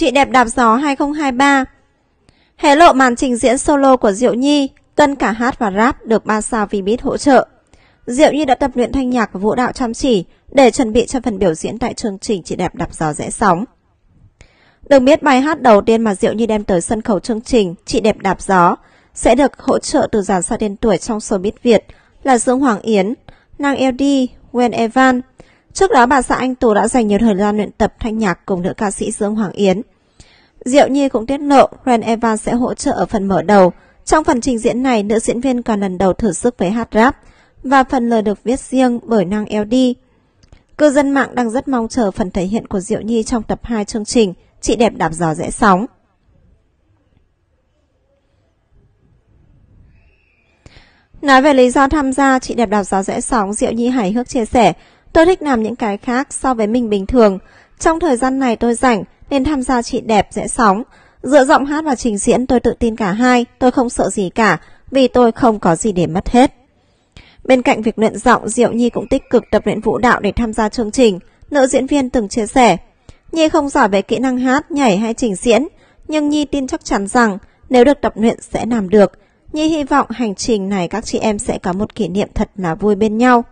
Chị đẹp đạp gió 2023 Hé lộ màn trình diễn solo của Diệu Nhi, cân cả hát và rap được 3 sao Vbiz hỗ trợ. Diệu Nhi đã tập luyện thanh nhạc và vũ đạo chăm chỉ để chuẩn bị cho phần biểu diễn tại chương trình Chị đẹp đạp gió rẽ sóng. Được biết bài hát đầu tiên mà Diệu Nhi đem tới sân khấu chương trình Chị đẹp đạp gió sẽ được hỗ trợ từ dàn sao tên tuổi trong showbiz Việt là Dương Hoàng Yến, nang LD, Gwen Evan. Trước đó bà xã Anh Tú đã dành nhiều thời gian luyện tập thanh nhạc cùng nữ ca sĩ Dương Hoàng Yến. Diệu Nhi cũng tiết lộ Ren Eva sẽ hỗ trợ ở phần mở đầu. Trong phần trình diễn này, nữ diễn viên còn lần đầu thử sức với hát rap và phần lời được viết riêng bởi năng LD. Cư dân mạng đang rất mong chờ phần thể hiện của Diệu Nhi trong tập 2 chương trình Chị đẹp đạp gió rẽ sóng. Nói về lý do tham gia, chị đẹp đạp gió rẽ sóng, Diệu Nhi hài hước chia sẻ, tôi thích làm những cái khác so với mình bình thường. Trong thời gian này tôi rảnh nên tham gia chị đẹp dễ sóng. Dựa giọng hát và trình diễn tôi tự tin cả hai, tôi không sợ gì cả vì tôi không có gì để mất hết. Bên cạnh việc luyện giọng, Diệu Nhi cũng tích cực tập luyện vũ đạo để tham gia chương trình. Nữ diễn viên từng chia sẻ, Nhi không giỏi về kỹ năng hát, nhảy hay trình diễn, nhưng Nhi tin chắc chắn rằng nếu được tập luyện sẽ làm được. Nhi hy vọng hành trình này các chị em sẽ có một kỷ niệm thật là vui bên nhau.